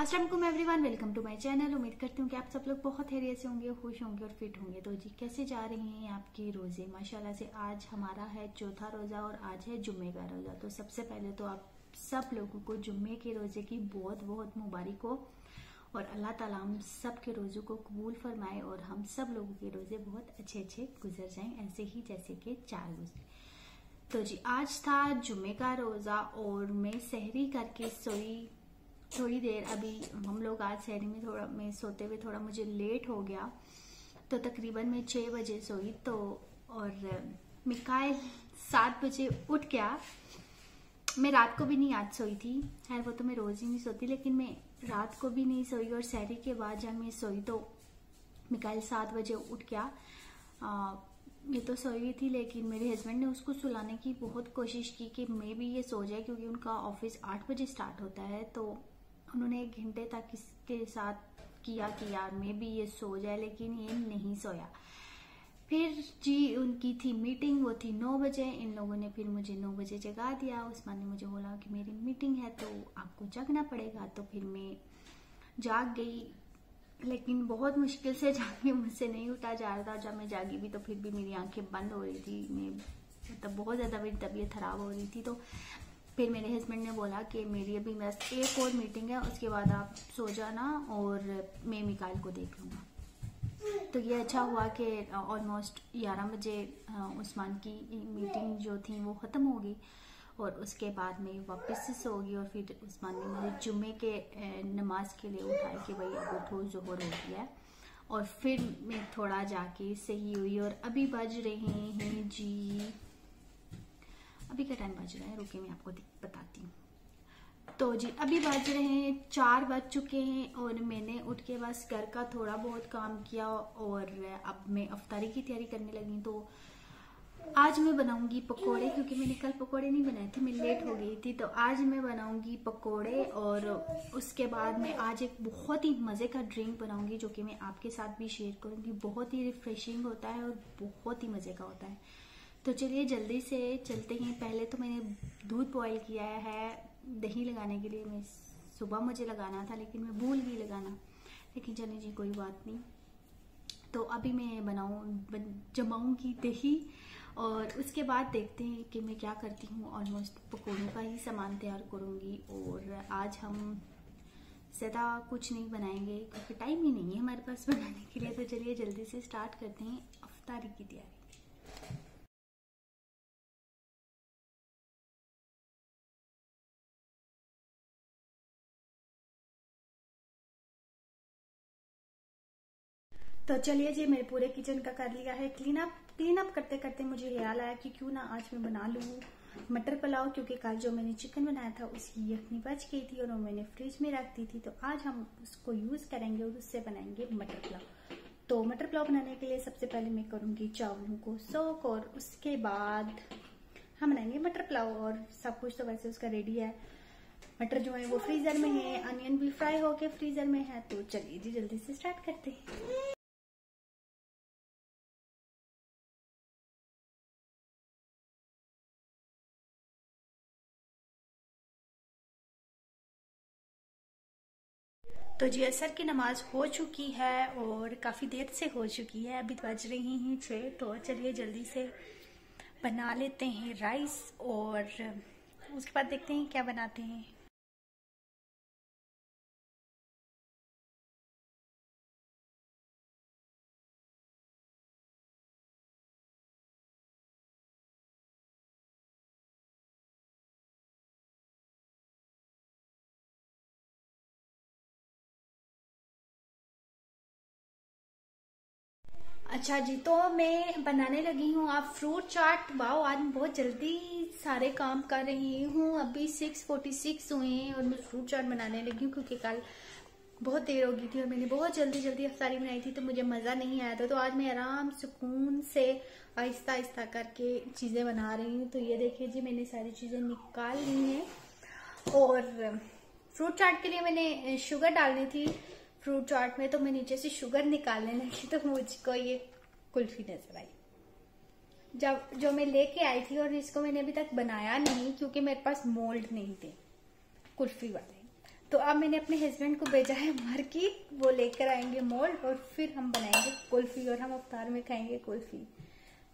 Aslam everyone, welcome to my channel. उम्मीद करती हूँ कि आप सब लोग बहुत हैरियत से होंगे, खुश होंगे और फिट होंगे। तो जी, कैसे जा रहे हैं आपके रोज़े? माशाल्लाह से आज हमारा है चौथा रोजा और आज है जुम्मे का रोजा। तो सबसे पहले तो आप सब लोगों को जुम्मे के रोज़े की बहुत बहुत मुबारक हो और अल्लाह ताला हम सब के रोज़ों को कबूल फरमाए और हम सब लोगों के रोज़े बहुत अच्छे अच्छे गुजर जाएँ, ऐसे ही जैसे कि चार गुजरे तो जी, आज था जुम्मे का रोज़ा और मैं सहरी करके सोई थोड़ी देर अभी हम लोग आज शहरी में थोड़ा मैं सोते हुए थोड़ा मुझे लेट हो गया तो तकरीबन मैं छः बजे सोई तो और मिकाइल सात बजे उठ गया। मैं रात को भी नहीं आज सोई थी खैर वो तो मैं रोज़ ही नहीं सोती लेकिन मैं रात को भी नहीं सोई और शहरी के बाद जब मैं सोई तो मिकाइल सात बजे उठ गया। आ, ये तो सोई हुई थी लेकिन मेरे हस्बैंड ने उसको सुलाने की बहुत कोशिश की कि मैं भी ये सो जाए क्योंकि उनका ऑफ़िस आठ बजे स्टार्ट होता है तो उन्होंने एक घंटे तक इसके साथ किया कि यार, मैं भी ये सो जाए, लेकिन ये नहीं सोया। फिर जी, उनकी थी मीटिंग, वो थी नौ बजे। इन लोगों ने फिर मुझे नौ बजे जगा दिया। उस्मान ने मुझे बोला कि मेरी मीटिंग है तो आपको जगना पड़ेगा। तो फिर मैं जाग गई, लेकिन बहुत मुश्किल से जाग जाके मुझसे नहीं उठा, जा रहा था। जब मैं जागी भी तो फिर भी मेरी आँखें बंद हो रही थी। मैं मतलब बहुत ज़्यादा मेरी तबीयत खराब हो रही थी। तो फिर मेरे हस्बैंड ने बोला कि मेरी अभी बस एक और मीटिंग है, उसके बाद आप सो जाना और मैं मिकाइल को देख लूँगा। तो ये अच्छा हुआ कि ऑलमोस्ट ग्यारह बजे उस्मान की मीटिंग जो थी वो ख़त्म हो गई और उसके बाद मैं वापस से सो गई और फिर उस्मान ने मुझे जुम्मे के नमाज़ के लिए उठाया कि भाई अब उठो जोहर हो गया और फिर मैं थोड़ा जाके सही हुई और अभी बज रहे हैं जी। अभी क्या टाइम बज रहा है, रुके, मैं आपको बताती हूँ। तो जी, अभी बज रहे हैं, चार बज चुके हैं और मैंने उठ के बस घर का थोड़ा बहुत काम किया और अब मैं अफ्तारी की तैयारी करने लगी तो आज मैं बनाऊँगी पकोड़े, क्योंकि मैंने कल पकोड़े नहीं बनाए थे, मैं लेट हो गई थी तो आज मैं बनाऊँगी पकोड़े और उसके बाद मैं आज एक बहुत ही मज़े का ड्रिंक बनाऊँगी, जो कि मैं आपके साथ भी शेयर करूँगी। बहुत ही रिफ्रेशिंग होता है और बहुत ही मज़े का होता है। तो चलिए जल्दी से चलते हैं। पहले तो मैंने दूध बॉईल किया है दही लगाने के लिए। मैं सुबह मुझे लगाना था लेकिन मैं भूल गई लगाना। लेकिन चलिए जी कोई बात नहीं। तो अभी मैं बनाऊँ बन, जमाऊँगी दही और उसके बाद देखते हैं कि मैं क्या करती हूँ। ऑलमोस्ट पकौड़ों का ही सामान तैयार करूँगी और आज हम ज़्यादा कुछ नहीं बनाएँगे क्योंकि टाइम ही नहीं है हमारे पास बनाने के लिए। तो चलिए जल्दी से स्टार्ट करते हैं। अफ्तारी की तैयारी। तो चलिए जी मैंने पूरे किचन का कर लिया है क्लीन अप क्लीन अप करते करते मुझे ख्याल आया कि क्यों ना आज मैं बना लूँ मटर पुलाव, क्योंकि कल जो मैंने चिकन बनाया था उसकी यखनी बच गई थी और वो मैंने फ्रिज में रख दी थी। तो आज हम उसको यूज़ करेंगे और उससे बनाएँगे मटर पुलाव। तो मटर पुलाव बनाने के लिए सबसे पहले मैं करूँगी चावलों को सोक और उसके बाद हम बनाएँगे मटर पुलाव और सब कुछ तो वैसे उसका रेडी है। मटर जो है वो फ्रीजर में है अनियन भी फ्राई होके फ्रीजर में है तो चलिए जी, जल्दी से स्टार्ट करते हैं। तो जी असर की नमाज़ हो चुकी है और काफ़ी देर से हो चुकी है। अभी बज रही हैं छः तो चलिए जल्दी से बना लेते हैं राइस और उसके बाद देखते हैं क्या बनाते हैं। अच्छा जी तो मैं बनाने लगी हूँ। आप फ्रूट चाट वाओ आज बहुत जल्दी सारे काम कर रही हूँ। अभी सिक्स फोर्टी सिक्स हुए हैं और मैं फ्रूट चाट बनाने लगी हूँ क्योंकि कल बहुत देर हो गई थी और मैंने बहुत जल्दी जल्दी अफ्तारी बनाई थी तो मुझे मज़ा नहीं आया था। तो आज मैं आराम, सुकून से आहिस्ता आहिस्ता करके चीज़ें बना रही हूँ। तो ये देखिए जी, मैंने सारी चीज़ें निकाल ली हैं। और फ्रूट चाट के लिए मैंने शुगर डालनी थी। फ्रूट चाट में तो मैं नीचे से शुगर निकालने लगी तो मुझको ये कुल्फी नज़र आई। जब, जो मैं लेके आई थी और इसको मैंने अभी तक बनाया नहीं, क्योंकि मेरे पास मोल्ड नहीं थे कुल्फी वाले। तो अब मैंने अपने हस्बैंड को भेजा है मार्केट वो लेकर आएँगे मोल्ड और फिर हम बनाएँगे कुल्फी और हम अवतार में खाएँगे कुल्फी।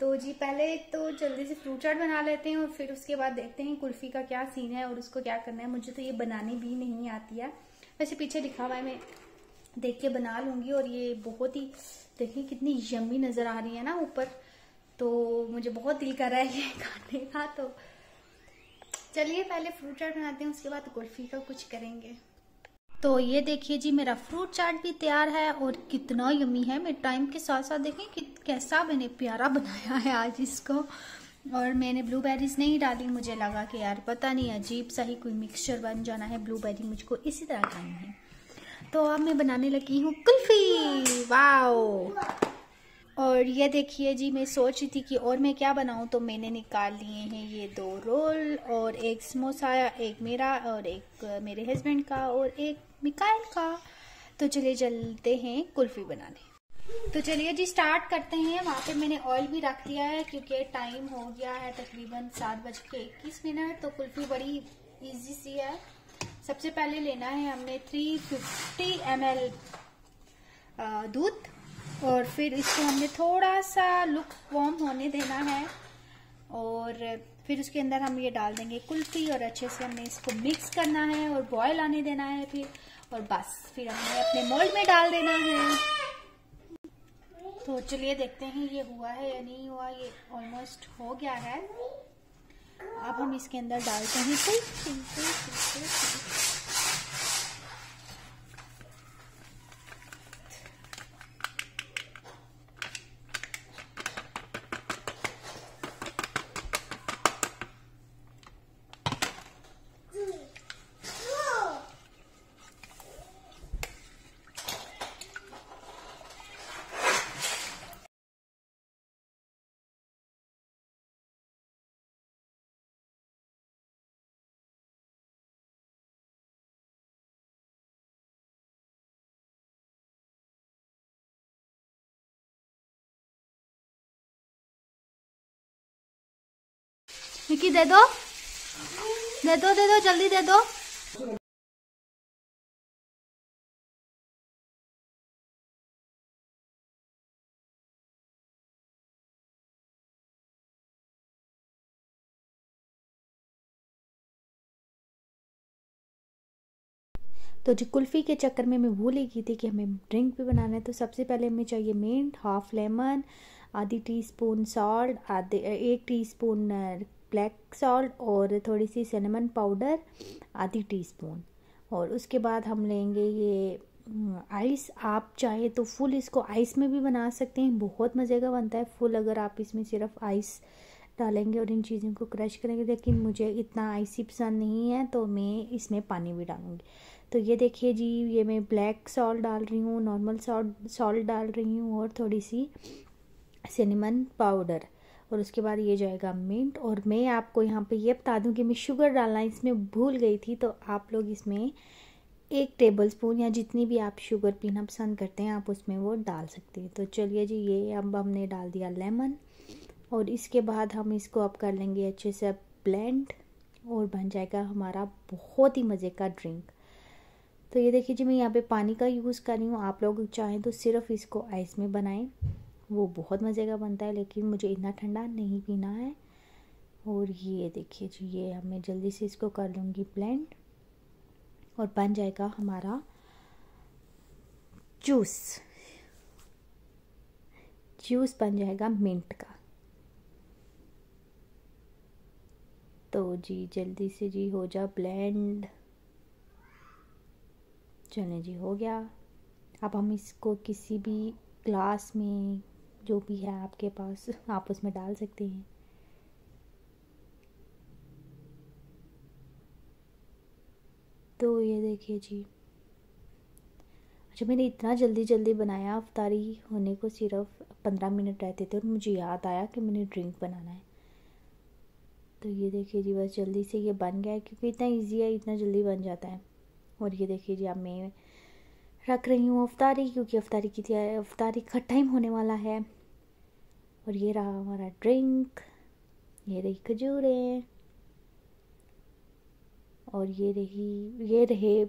तो जी, पहले तो जल्दी से फ्रूट चाट बना लेते हैं और फिर उसके बाद देखते हैं कुल्फी का क्या सीन है और उसको क्या करना है। मुझे तो ये बनानी भी नहीं आती है। वैसे पीछे लिखा हुआ है, मैं देख के बना लूँगी और ये बहुत ही, देखिए कितनी यम्मी नज़र आ रही है ना ऊपर। तो मुझे बहुत दिल कर रहा है ये खाने का तो चलिए पहले फ्रूट चाट बनाते हैं, उसके बाद कुल्फी का कुछ करेंगे। तो ये देखिए जी, मेरा फ्रूट चाट भी तैयार है और कितना यमी है। मेरे टाइम के साथ साथ देखें कि कैसा मैंने प्यारा बनाया है आज इसको। और मैंने ब्लूबेरीज नहीं डाली, मुझे लगा कि यार पता नहीं, अजीब सा ही कोई मिक्सचर बन जाना है ब्लूबेरी मुझको इसी तरह खानी है। तो अब मैं बनाने लगी हूँ कुल्फी। वाओ। और ये देखिए जी, मैं सोच रही थी कि और मैं क्या बनाऊँ तो मैंने निकाल लिए हैं ये दो रोल और एक समोसा, एक मेरा और एक मेरे हस्बैंड का और एक मिकाइल का। तो चलिए चलते हैं कुल्फी बनाने। तो चलिए जी स्टार्ट करते हैं। वहाँ पे मैंने ऑयल भी रख दिया है क्योंकि टाइम हो गया है तकरीबन सात बज के इक्कीस मिनट तो कुल्फी बड़ी इजी सी है। सबसे पहले लेना है हमने थ्री फिफ्टी एम दूध और फिर इसको हमने थोड़ा सा लुक वॉर्म होने देना है और फिर उसके अंदर हम ये डाल देंगे कुल्फी और अच्छे से हमने इसको मिक्स करना है और बॉयल आने देना है फिर और बस, फिर हमने अपने मोल्ड में डाल देना है। तो चलिए देखते हैं ये हुआ है या नहीं हुआ, ये ऑलमोस्ट हो गया है। अब हम इसके अंदर डालते हैं। विकी दे दो। दे दो दे दो, जल्दी दे दो। तो जी, कुल्फ़ी के चक्कर में मैं भूल ही की थी कि हमें ड्रिंक भी बनाना है। तो सबसे पहले हमें चाहिए मिंट, हाफ़ लेमन, आधी टीस्पून सॉल्ट, आधे, एक टीस्पून ब्लैक सॉल्ट और थोड़ी सी सिनेमन पाउडर आधी टीस्पून और उसके बाद हम लेंगे ये आइस आप चाहे तो फुल इसको आइस में भी बना सकते हैं। बहुत मज़े का बनता है फुल अगर आप इसमें सिर्फ़ आइस डालेंगे और इन चीज़ों को क्रश करेंगे। लेकिन मुझे इतना आइसी पसंद नहीं है तो मैं इसमें पानी भी डालूँगी। तो ये देखिए जी, ये मैं ब्लैक सॉल्ट डाल रही हूँ नॉर्मल सॉल्ट सॉल्ट डाल रही हूँ और थोड़ी सी सिनेमन पाउडर और उसके बाद ये जाएगा मिंट और मैं आपको यहाँ पे ये बता दूँ कि मैं शुगर डालना इसमें भूल गई थी तो आप लोग इसमें एक टेबल स्पून या जितनी भी आप शुगर पीना पसंद करते हैं, आप उसमें वो डाल सकते हैं। तो चलिए जी, ये अब हमने डाल दिया लेमन और इसके बाद हम इसको अब कर लेंगे अच्छे से ब्लेंड और बन जाएगा हमारा बहुत ही मज़े का ड्रिंक तो ये देखिए जी, मैं यहाँ पे पानी का यूज़ कर रही हूँ, आप लोग चाहें तो सिर्फ़ इसको आइस में बनाएँ। वो बहुत मज़े का बनता है, लेकिन मुझे इतना ठंडा नहीं पीना है। और ये देखिए जी, ये अब मैं जल्दी से इसको कर लूँगी ब्लेंड। और बन जाएगा हमारा जूस। जूस बन जाएगा मिंट का। तो जी, जल्दी से जी हो जा ब्लेंड। चले जी, हो गया। अब हम इसको किसी भी ग्लास में जो भी है आपके पास, आप उसमें डाल सकते हैं। तो ये देखिए जी। अच्छा मैंने इतना जल्दी जल्दी बनाया, अफ्तारी होने को सिर्फ़ पंद्रह मिनट रहते थे और मुझे याद आया कि मैंने ड्रिंक बनाना है। तो ये देखिए जी, बस जल्दी से ये बन गया है, क्योंकि इतना इजी है, इतना जल्दी बन जाता है। और ये देखिए जी, अब मैं रख रही हूँ अफ्तारी क्योंकि अफ्तारी की अफ्तारी का टाइम होने वाला है। और ये रहा हमारा ड्रिंक ये रही खजूरें, और ये रही, ये रहे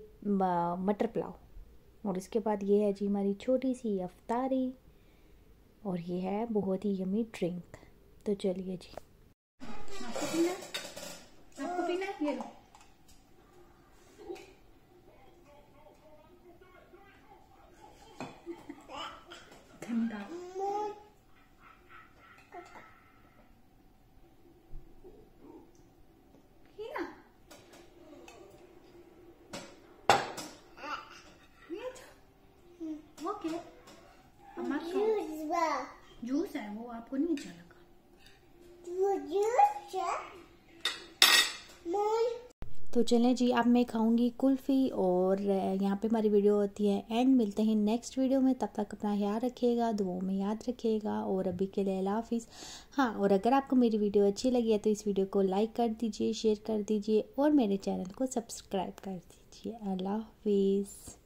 मटर पुलाव। और इसके बाद ये है जी हमारी छोटी सी अफ्तारी और ये है बहुत ही यमी ड्रिंक तो चलिए जी। आपको पीना? आपको पीना? ये लो ठंडा ओके जूस है वो आपको नहीं अच्छा लगा तो चलें जी, अब मैं खाऊँगी कुल्फ़ी और यहाँ पे हमारी वीडियो होती है एंड मिलते हैं नेक्स्ट वीडियो में, तब तक अपना ख्याल रखिएगा, दुआओं में याद रखिएगा और अभी के लिए अला हाफिज़। हाँ और अगर आपको मेरी वीडियो अच्छी लगी है तो इस वीडियो को लाइक कर दीजिए, शेयर कर दीजिए और मेरे चैनल को सब्सक्राइब कर दीजिए। अल्लाह हाफिज़।